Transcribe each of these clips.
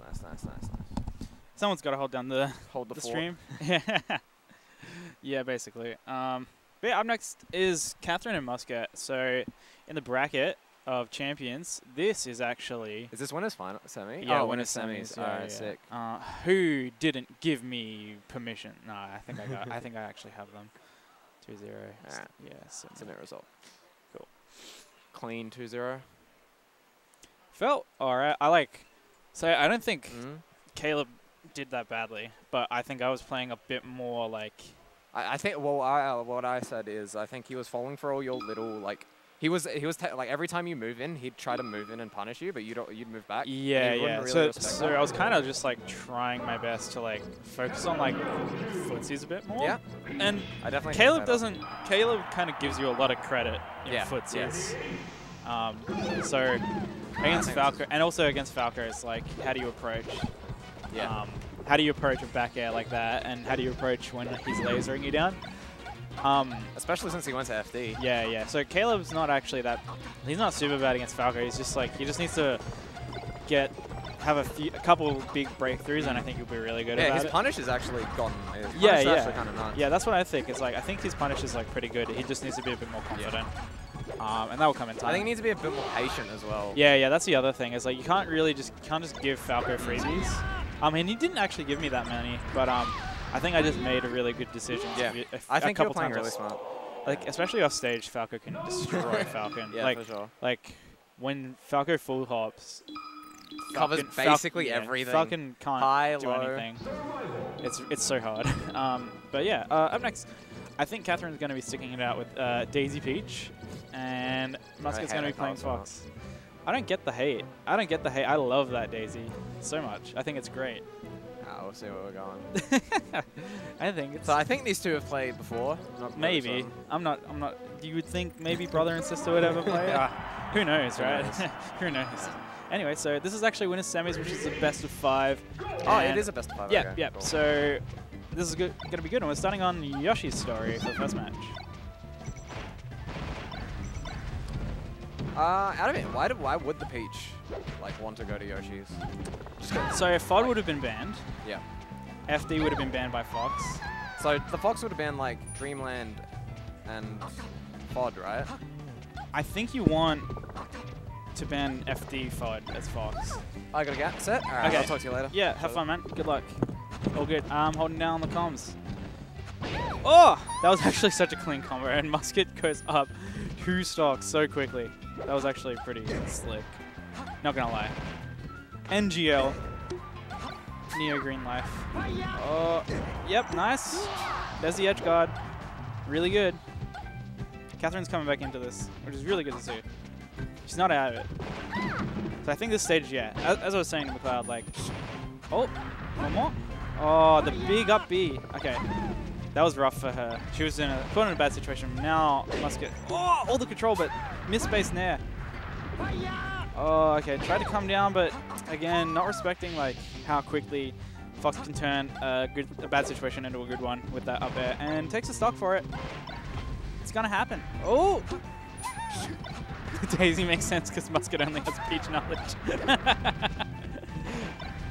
Nice, nice, nice, nice. Someone's got to hold down the, Hold the, the stream. Yeah. yeah, basically. Um, but yeah, up next is Katherine and Muscat. So in the bracket of champions, this is actually Is this winners final semi? yeah, oh, winners winners semis. Yeah, Alright, yeah. sick. Uh, who didn't give me permission? No, I think I got. I think I actually have them. Two zero. S- Alright. Yeah. So It's a net result. Cool. Clean 2-0. felt alright. I like. So I don't think Mm. Caleb did that badly, but I think I was playing a bit more like. I, I think. Well, I, uh, what I said is, I think he was falling for all your little like. He was. He was like every time you move in, he'd try to move in and punish you, but you don't. You'd move back. Yeah, yeah. really so so that. I was kind of just like trying my best to like focus on like footsies a bit more. Yeah, And I definitely. Caleb doesn't. Caleb kind of gives you a lot of credit in Yeah, footsies. Um, so against Falco, and also against Falco, it's like how do you approach? Yeah. Um, how do you approach a back air like that, and how do you approach when he's lasering you down? Um, Especially since he went to FD. yeah, yeah. So Caleb's not actually that. He's not super bad against Falco. He's just like he just needs to get have a few, a couple big breakthroughs, and I think he'll be really good Yeah, his it. punish is actually gone. His Yeah, yeah. actually kind of nuts. Yeah, that's what I think. It's like I think his punish is like pretty good. He just needs to be a bit more confident, um, and that will come in time. I think he needs to be a bit more patient as well. yeah, yeah. That's the other thing. Is like you can't really just you can't just give Falco freebies. I mean, he didn't actually give me that many, but um, I think I just made a really good decision. Yeah. a, I a think you're couple playing times really smart. Like especially off stage, Falco can destroy Falcon. Yeah, like for sure. like when Falco full hops. Covers Falcon- basically yeah, everything. Falcon can't High, do low. anything. It's it's so hard. um, but yeah, uh, up next, I think Katherine's going to be sticking it out with uh, Daisy Peach, and Muscat's going to be playing well. Fox. I don't get the hate. I don't get the hate. I love that Daisy so much. I think it's great. Ah, we'll see where we're going. I think it's So I think these two have played before. Not maybe. I'm not. I'm not. You would think maybe brother and sister would ever play. Ah, who knows, right? who knows? Anyway, so this is actually winners semis, which is the best of five. Oh, it is a best of five. Yeah, okay, yeah. cool. So this is going to be good, and we're starting on Yoshi's story for the first match. Uh, out of it, why, did, why would the Peach like want to go to Yoshi's? So FOD would have been banned. yeah. FD would have been banned by Fox. So the Fox would have been like Dreamland and FOD, right? I think you want to ban FD FOD as Fox. I gotta get set. All right, Okay. I'll talk to you later. Yeah, have fun, man. Good luck. All good. I'm holding down the comms. Oh, that was actually such a clean combo, and Muscat goes up two stocks so quickly. That was actually pretty slick. Not gonna lie. NGL. Neo Green Life. Oh, yep, nice. There's the edge guard. Really good. Katherine's coming back into this, which is really good to see. She's not out of it. So I think this stage, yeah, as, as I was saying to McLeod, like, oh, one more. Oh, the big up B. Okay, that was rough for her. She was in a put in a bad situation. Now Muscat. Oh, all the control, but miss space nair. Oh, okay. Tried to come down, but again, not respecting like how quickly Fox can turn a good, a bad situation into a good one with that up air, and takes a stock for it. It's gonna happen. Oh. Daisy makes sense because Muscat only has peach knowledge.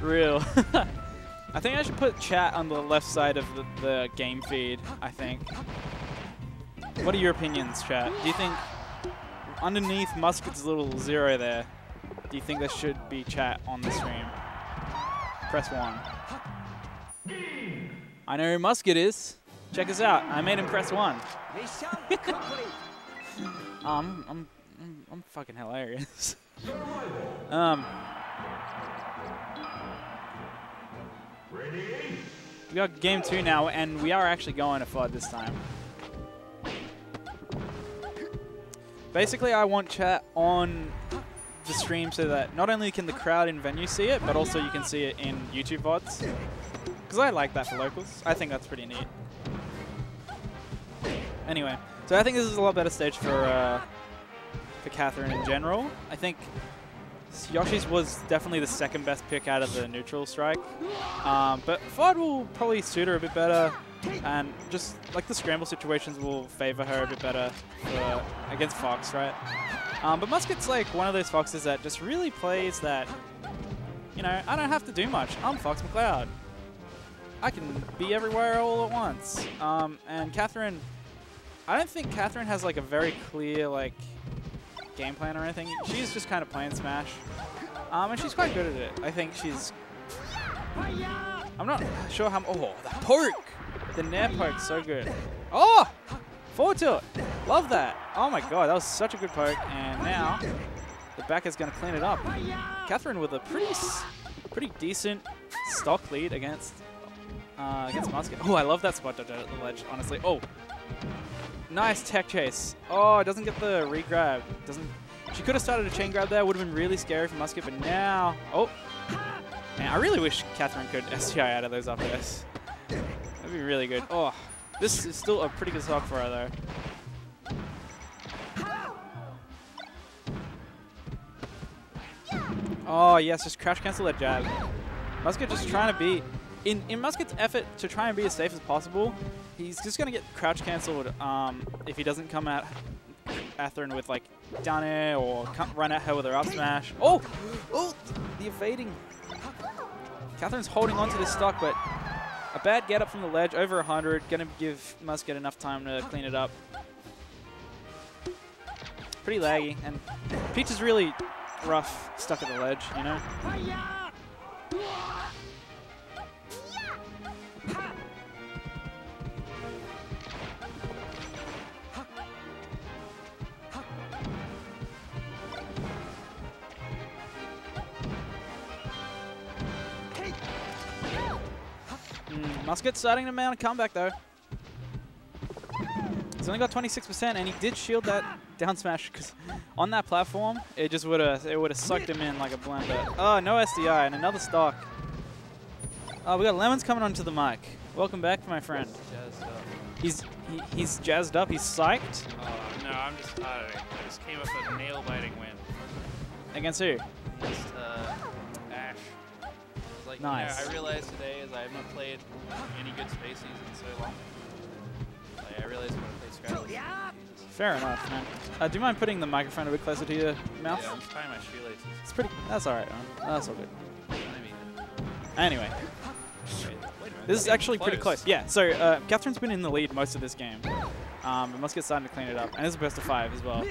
Real. I think I should put chat on the left side of the, the game feed, I think. What are your opinions, chat? Do you think underneath Muscat's little zero there, do you think there should be chat on the stream? Press one. I know who Muscat is. Check us out. I made him press one. um, I'm, I'm, I'm fucking hilarious. um. We got game two now, and we are actually going to FOD this time. Basically, I want chat on the stream so that not only can the crowd in venue see it, but also you can see it in YouTube VODs. Because I like that for locals. I think that's pretty neat. Anyway, so I think this is a lot better stage for uh, for Katherine in general. I think Yoshi's was definitely the second best pick out of the neutral strike. Um, but FOD will probably suit her a bit better. And just like the scramble situations will favor her a bit better for, against Fox, right? Um, but Muscat's like one of those foxes that just really plays that you know, I don't have to do much. I'm Fox McCloud. I can be everywhere all at once. Um, and Katherine, I don't think Katherine has like a very clear like game plan or anything. She's just kind of playing Smash. Um, and she's quite good at it. I think she's. I'm not sure how. Oh, the poke! The nair poke's so good. Oh! Forward tilt. Love that. Oh my god, that was such a good poke. And now the back is going to clean it up. Katherine with a pretty, pretty decent stock lead against uh, against Muscat. Oh, I love that spot dodge at the ledge. Honestly. Oh, nice tech chase. Oh, it doesn't get the re-grab. Doesn't. She could have started a chain grab there. Would have been really scary for Muscat, but now. Oh. Man, I really wish Katherine could SDI out of those up airs. That'd be really good. Oh, this is still a pretty good stock for her though. Oh yes, just crash cancel that jab. Muscat just trying to be in in Muscat's effort to try and be as safe as possible. He's just gonna get crouch cancelled um, if he doesn't come at Katherine with like down air or run at her with her up smash. Oh, oh, the evading. Katherine's holding on to this stock, but a bad get up from the ledge over 100, gonna give Muscat enough time to clean it up. Pretty laggy, and Peach is really rough, stuck at the ledge, you know? Mm, Muscat's starting to mount a comeback though. He's only got 26%, and he did shield that down smash because on that platform, it just would have it would have sucked him in like a blender. Oh, no SDI and another stock. Oh, we got Lemons coming onto the mic. Welcome back, my friend. He's he, he's jazzed up. He's psyched. Oh, no, I'm just tired. I just came up with a nail biting win. Against who? Just Like, Nice. You know, I realized today is I haven't played any good spaces in so long. Like, I realized when I played Skylar. Fair enough, man. Uh, do you mind putting the microphone a bit closer to your mouth? Yeah, I'm just tying my shoelaces. It's pretty. That's all right, man. That's all good. I mean, Anyway, wait, wait a minute. this is Getting actually pretty close. Yeah. So uh, Katherine's been in the lead most of this game. Um, Muscat starting to clean it up, and it's a best of five as well.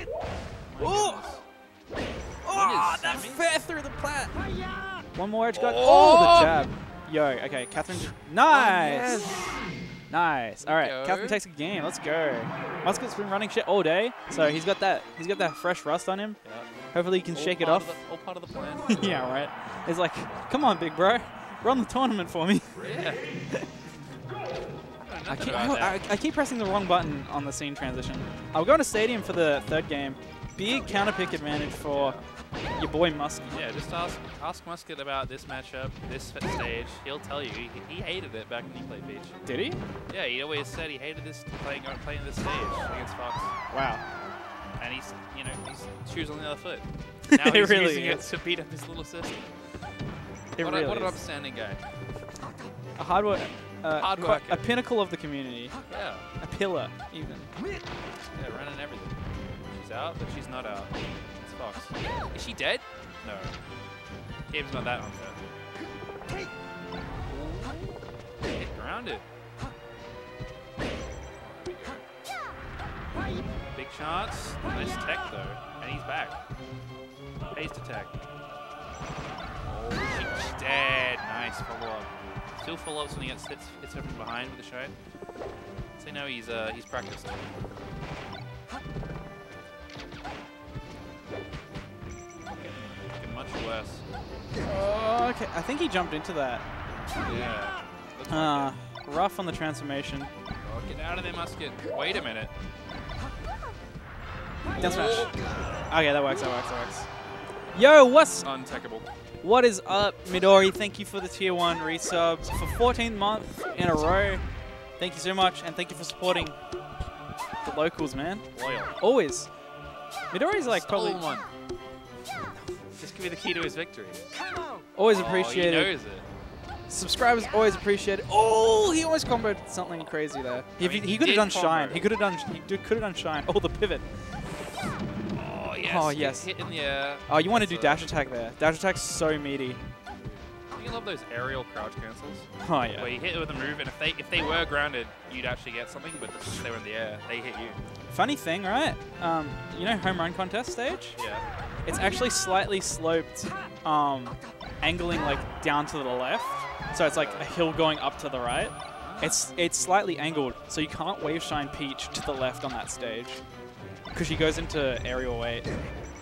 Oh! goodness. Oh, is that fair through the plat. One more edge guard. Oh! Oh, the jab. Yo, okay, Katherine. j- oh, Nice. Nice. All right, Go. Katherine takes a game. Let's go. Muscat's been running shit all day, so he's got that. He's got that fresh rust on him. Yeah. Hopefully, he can All shake it off. of the- all part of the plan. yeah, right. It's like, come on, big bro, run the tournament for me. yeah. I keep, about I. I keep pressing the wrong button on the scene transition. I'll go to stadium for the third game. Big counter pick advantage for your boy Muskie. Yeah, just ask ask Muscat about this matchup, this stage. He'll tell you. He, he hated it back when he played Peach. Did he? Yeah, he always said he hated this playing on playing this stage against Fox, Wow. and he's you know he's shoes on the other foot. Now he's really using is. it to beat up his little sister. It what, really a, what an upstanding guy. A hard work, uh, Hard quite- a pinnacle of the community, Yeah, a pillar even. yeah, running everything. She's out, but she's not out. It's Fox. Is she dead? No. Game's not that unfair. Get grounded. Big chance. Nice tech though. And he's back. Phased attack. Oh, she- she's dead. Nice follow up. Still follow ups when he gets hits, hits her from behind with a shot. So now he's uh he's practiced. Okay. I think he jumped into that. Yeah. Looks like Uh, rough on the transformation. Oh, get out of there, Muscat. Wait a minute. Down smash. Okay, that works. That works. That works. Yo, what's Untechable. what is up, Midori? Thank you for the tier one resubs for 14th month in a row. Thank you so much, and thank you for supporting the locals, man. Loyal. Always. Midori's like probably Stolen one. This could be the key to his victory. Always Oh, he appreciated. knows it. Subscribers always appreciated. Oh, he always comboed something crazy there. If mean, he, he he could have did done shine. He could have done. He could have done shine. Oh, the pivot. Oh yes. Oh, yes. Hit in the air. Oh, you want to do dash attack there. Dash attack's so meaty. you love those aerial crouch cancels? Oh yeah. Where you hit it with a move, and if they if they were grounded, you'd actually get something, but since they were in the air, they hit you. Funny thing, right? Um, you know home run contest stage? Yeah. It's actually slightly sloped, um, angling like down to the left. So it's like a hill going up to the right. It's it's slightly angled, so you can't wave shine Peach to the left on that stage because she goes into aerial weight,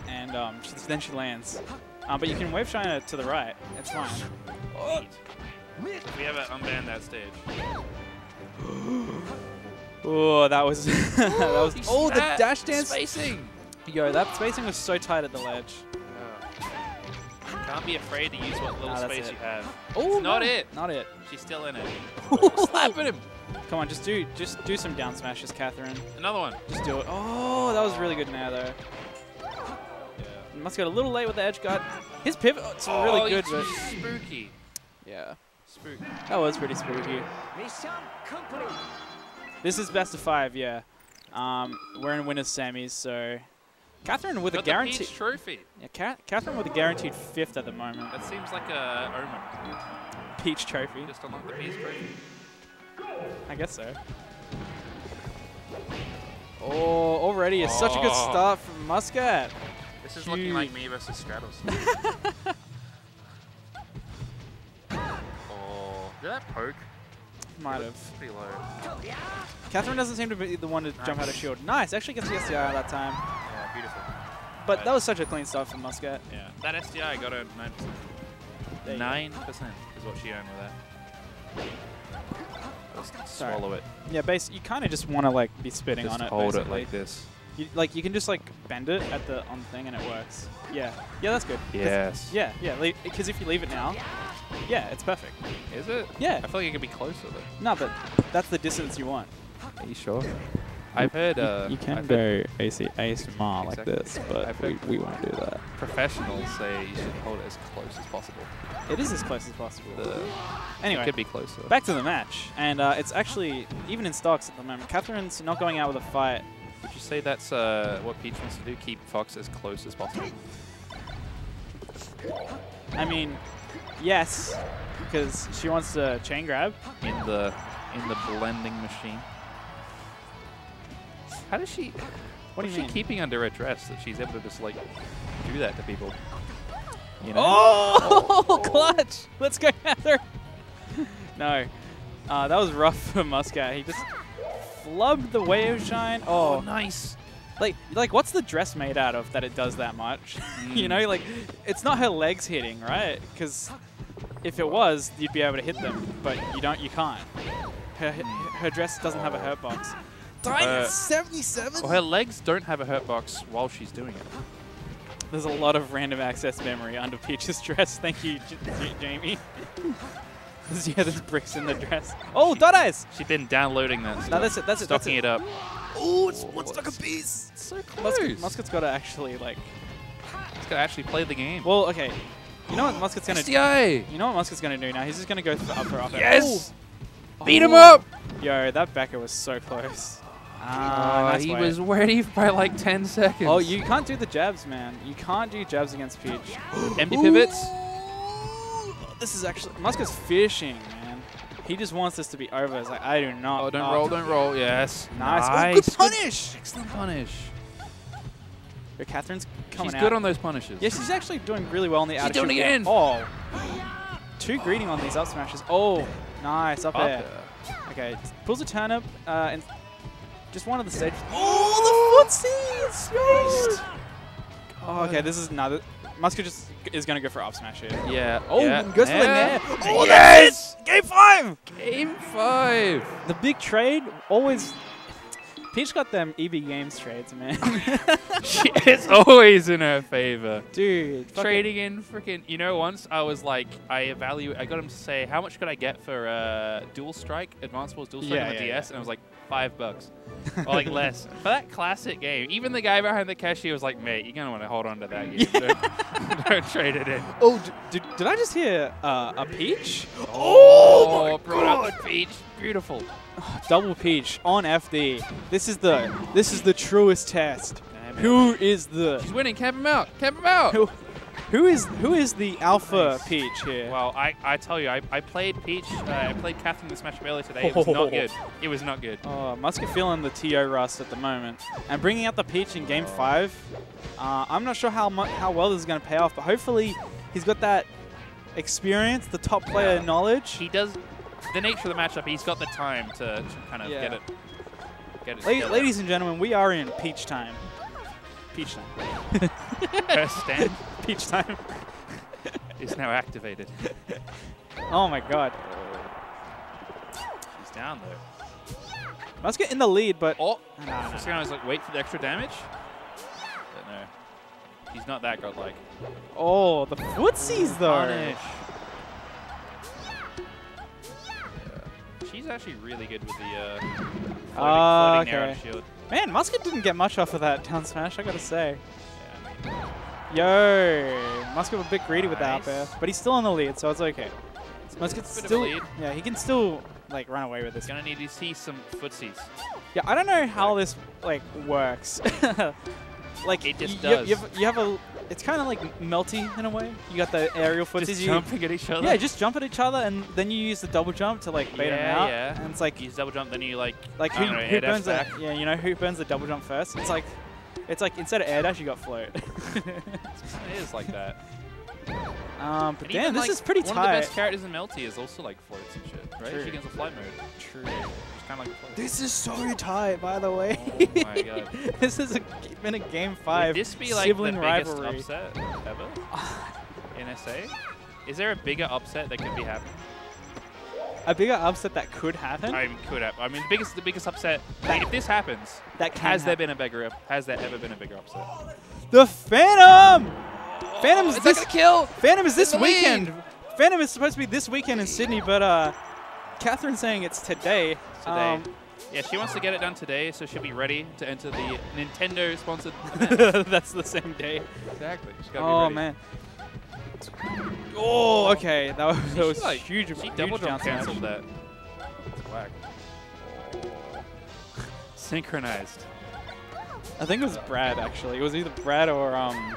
and um, she, then she lands. Um, but you can wave shine her to the right. It's fine. We have to unban that stage. Oh, that was that was. Oh, the dash dance. spacing. Yo, that spacing was so tight at the ledge. Can't be afraid to use what little Nah, space it. you have. Oh, not no, it. Not it. She's still in it. Slapping him. Come on, just do just do some down smashes, Katherine. Another one. Just do it. Oh, that was really good now though. Yeah. Muscat a little late with the edge guard. His pivot, oh, it's really oh, good, it's but spooky. yeah, Spooky. that was pretty spooky. This is best of five, yeah. Um, we're in winners semis, so Katherine with Got a the guaranteed. Peach trophy. Yeah, Ca Katherine with a guaranteed fifth at the moment. That seems like a omen. Peach trophy, Just unlock the Peach trophy. I guess so. Oh, already it's such a good Oh. start from Muscat. This is looking like me versus Stratos. oh, did that poke? Might have. Pretty low. Catherine doesn't seem to be the one to jump out of shield. Nice, actually gets the SDI that time. Yeah, beautiful. But that was such a clean start from Muscat. Yeah, that SDI got her nine There you percent. go. Nine percent is what she earned with that. Just Sorry. swallow it. Yeah, base. You kind of just want to like be spitting Just on it. hold it like this. You, like you can just like bend it at the on the thing and it works. Yeah, yeah, that's good. Yes. Yeah, yeah. Because if you leave it now, yeah, it's perfect. Is it? Yeah. I feel like it could be closer though. No, but that's the distance you want. Are you sure? I've heard. Uh, you can I've go AC ASMR like this, but I've we won't do that. professionals say you should hold it as close as possible. It is as close as possible. The, anyway, It could be closer. back to the match, and uh, it's actually even in stocks at the moment. Katherine's not going out with a fight. Would you say that's uh, what Peach wants to do? Keep Fox as close as possible. I mean, yes, because she wants to chain grab. in the in the blending machine. How does she? What do she mean? keeping under her dress that she's able to just like do that to people? You know? Oh, clutch! Let's go, Heather. no, uh, that was rough for Muscat. He just flubbed the wave shine. Oh, nice. like like what's the dress made out of that it does that much? you know, like it's not her legs hitting, right? Because if it was, you'd be able to hit them, but you don't. You can't. Her her dress doesn't have a hurt box. Uh, 77. Well, her legs don't have a hurt box while she's doing it. There's a lot of random access memory under Peach's dress. Thank you, J- J- Jamie. 'Cause, yeah, there's bricks in the dress. Oh, dot eyes! She's been downloading that. No, stuff, that's it. That's it. That's stocking it. it up. Oh, it's one stuck a piece. So Muscat, Muscat's got to actually like. It's gonna actually play the game. Well, okay. You know what Muscat's gonna do? You know what Muscat's gonna do now? He's just gonna go for up or up. air. Yes. Oh. Beat him up. Yo, that Becker was so close. Ah, nice he way. was ready by like 10 seconds. Oh, you can't do the jabs, man. You can't do jabs against Peach. empty pivots. This is actually Muscat's fishing, man. He just wants this to be over. It's like I do not. Oh, don't uh, roll, don't roll. Yes. Nice. Oh, Nice. good punish. Excellent punish. Yo, Katherine's coming She's out. good on those punishes. Yeah, she's actually doing really well on the She's outer doing it again. Oh, too greeting on these up smashes. Oh, nice up, Up air. there. Okay, pulls a turnip uh, and just one of the stages. Oh, the footsies! Yo! Oh, okay, this is another. Muscat just is gonna go for up smash here. Yeah. Oh, yeah. goes for the yeah. nair. Oh, yes! Game five. Game five. The big trade always. Peach got them EB Games trades, man. it's always in her favor. Dude, Trading in freaking, you know, once I was like, I evaluate, I got him to say, how much could I get for uh, Dual Strike, Advanced Wars Dual Strike Yeah, on the yeah, DS? yeah. And I was like, five bucks. Or like less. For that classic game, even the guy behind the cashier was like, mate, you're going to want to hold on to that game. Don't, don't trade it in. Oh, d- did, did I just hear uh, a peach? Oh, brought out the peach. Beautiful. Double peach on FD. This is the this is the truest test. Damn it. Who is the She's winning. Camp him out. Camp him out. who Who is who is the alpha Nice. Peach here? Well, I, I tell you, I, I played Peach, uh, I played Katherine the Smash earlier today. It was not good. It was not good. Oh, Muscat feeling the TO rust at the moment. And bringing out the Peach in Game Oh. 5, uh, I'm not sure how how well this is going to pay off, but hopefully he's got that experience, the top player Yeah. knowledge. He does, the nature of the matchup, he's got the time to, to kind of Yeah. get it. Get it La- together. ladies and gentlemen, we are in Peach time. Peach time. Her stand Peach time. is now activated. Oh my god. He's down though. get in the lead, but Oh, Nah, nah, just gonna like wait for the extra damage. But no, he's not that godlike. oh, the footsies though. Punish. She's actually really good with the uh, floating, on okay. shield. Man, Muscat didn't get much off of that down smash, I gotta say. Yeah, Yo, Muscat was a bit greedy with that up but he's still in the lead, so it's okay. Muscat's bit of a still, lead. yeah, he can still like run away with this. gonna need to see some footsies. Yeah, I don't know how this like works. like It just you, you- does. You have, you have a, it's kind of like melty in a way. You got the aerial footsies. Just you, jumping at each other. yeah, just jump at each other, and then you use the double jump to like bait them out. yeah. And it's like Use double jump, then you like like who, know, who burns the yeah you know who burns the double jump first. It's like it's like instead of air dash you got float. It is like that. um, but And damn, even, this like, is pretty one tight. of the best characters in Melty is also like floats and shit, right? True. She gets a flight mode. True. Kind of like. This is so tight, by the way. Oh my god. this is a, been a game five. Would this be like sibling the biggest rivalry. upset ever in SA? Is there a bigger upset that could be happening? A bigger upset that could happen. I mean, could happen. I mean, the biggest, the biggest upset. Mean, if this happens, that has there been a bigger? Has there ever been a bigger upset? the Phantom? Phantom's Is this. kill? Phantom is this weekend. Phantom is supposed to be this weekend in Sydney, but uh, Katherine's saying it's today. Today. Um, Yeah, she wants to get it done today, so she'll be ready to enter the Nintendo-sponsored that's the same day. exactly. She's gotta be Oh ready. man. Oh, okay. That was, that She, was like, huge. She huge double jump canceled that. It's whack. Synchronized. I think it was Brad actually. It was either Brad or um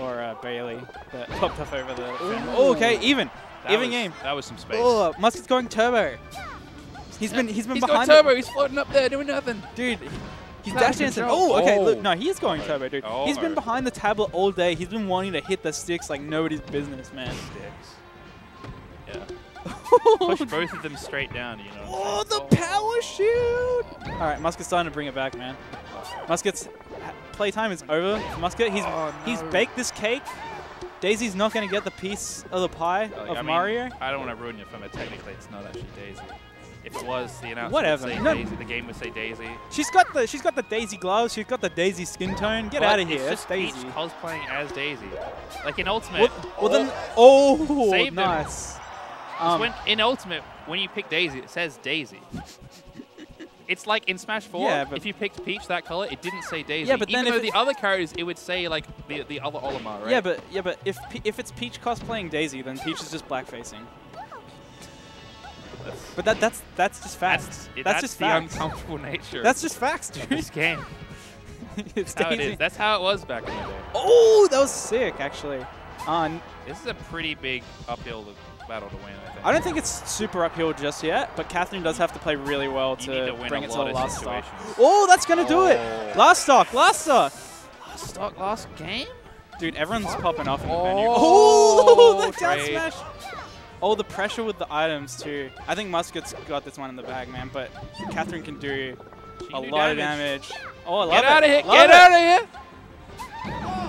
or uh, Bailey that popped up over the. Oh, okay, even. That Even was, game. That was some space. Oh, Muscat's going turbo. He's been he's been He's behind. the- turbo. He's floating up there doing nothing. Dude, he's Out of dash dancing. Oh, okay. Oh. Look, no, he is going turbo, dude. Oh. He's been behind the tablet all day. He's been wanting to hit the sticks like nobody's business, man. Sticks. Yeah. Push both of them straight down. You know. oh, the power shoot! All right, Muscat's starting to bring it back, man. Muscat's playtime is over for Muscat. He's Oh, he's baked this cake. Daisy's not going to get the piece of the pie Like, of I mean, Mario. I don't want to ruin your fun, but technically it's not actually Daisy. If it was, the announcement Whatever. would say No. Daisy. The game would say Daisy. She's got the she's got the Daisy gloves. She's got the Daisy skin tone. Get But out of here. It's That's just Daisy. Peach cosplaying as Daisy. Like in Ultimate. Well, well then, oh, nice. Um, when, in Ultimate, when you pick Daisy, it says Daisy. It's like in Smash 4, Yeah, but- if you picked Peach that color, it didn't say Daisy. Yeah, but Even if though the other characters, it would say like the, the other Olimar, right? Yeah, but yeah, but if if it's Peach cosplaying Daisy, then Peach is just black facing. that's, But that that's that's just facts. that's, That's, that's just the facts. uncomfortable nature That's just facts, dude. this game. it's That's how it Daisy. is. That's how it was back in the day. Oh, that was sick, actually. Uh, This is a pretty big uphill battle to win, I think. I don't think it's super uphill just yet, but Katherine does have to play really well to, to bring it to the last stock. Oh, that's gonna do it. Oh. Last stock, last stock. Last stock, last game? Dude, everyone's popping off in the Oh, venue. Oh, the down smash. Oh, the pressure with the items too. I think Muscat's got this one in the bag, man. But Katherine can do She a can do lot of damage. Oh, I love Get it. out of here! Love Get it. out of here!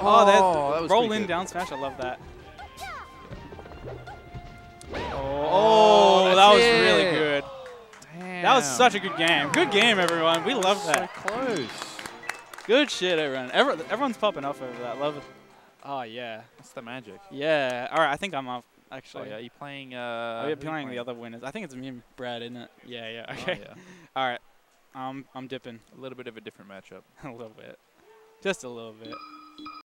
Oh, that, oh, that roll in good. down smash. I love that. Oh, Oh, that was it. really good. That was such a good game. Good game, everyone. We love that. so close. Good shit, everyone. Every, everyone's popping off over that. Love it. Oh yeah, That's the magic. yeah. All right, I think I'm off. actually. Oh yeah, are you playing? Uh, We're you playing the other winners. I think it's me and Brad, isn't it? Yeah, yeah. Oh, Okay. yeah. All right. Um, I'm dipping A little bit of a different matchup. a little bit, just a little bit.